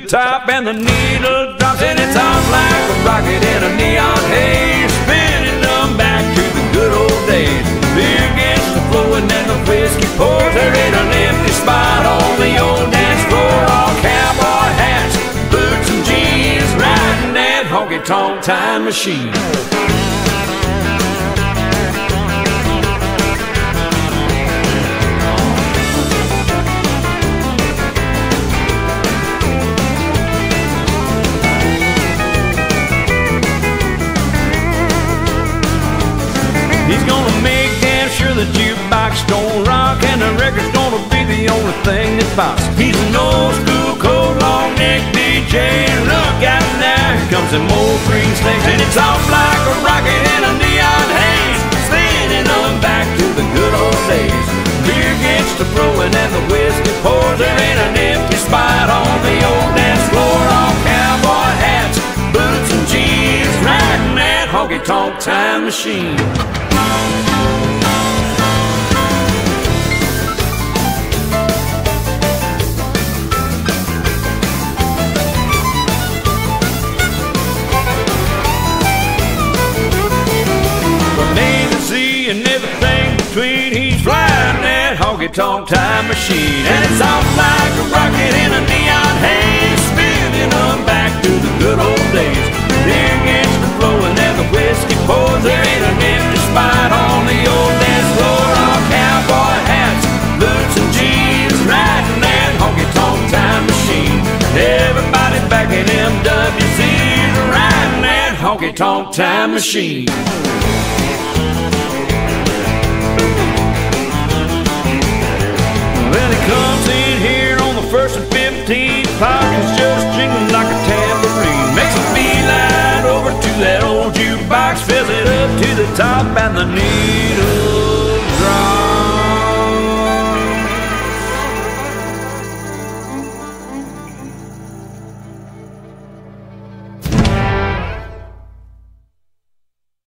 the top and the needle drops and it's off like a rocket in a neon haze, spinning them back to the good old days. Beer gets to flowing and the whiskey pours. There ain't an empty spot on the old dance floor. All cowboy hats, boots and jeans, riding that honky tonk time machine. Don't rock and the record's gonna be the only thing that pops. He's an old school, cold, long neck DJ. Look out now, comes them old green snakes, and it's off like a rocket in a neon haze, spinning on back to the good old days. Beer gets to flowing and the whiskey pours. There ain't an empty spot on the old dance floor. All cowboy hats, boots and jeans, riding that honky tonk time machine. That honky tonk time machine. And it's off like a rocket in a neon haze, spinning on back to the good old days. Beer gets to flowing and the whiskey pours. There ain't an empty spot on the old dance floor. All cowboy hats, boots and jeans, riding that honky tonk time machine. Everybody's backing MWC's, riding that honky tonk time machine. 15th, pockets just jingling like a tambourine. Makes a beeline over to that old jukebox, fills it up to the top, and the